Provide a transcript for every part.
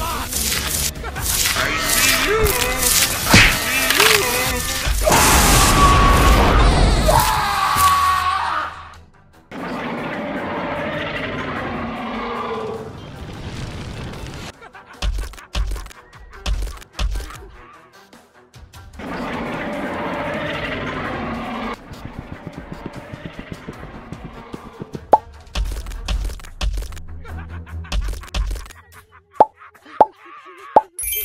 Come!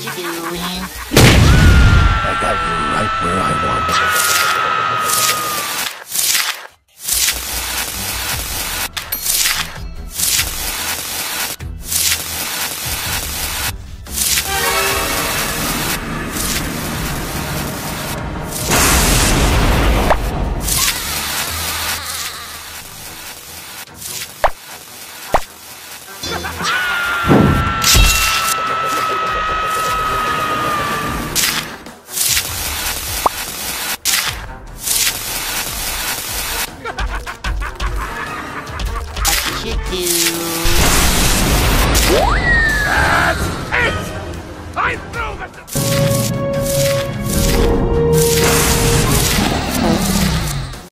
you doing? I got you right where I want do?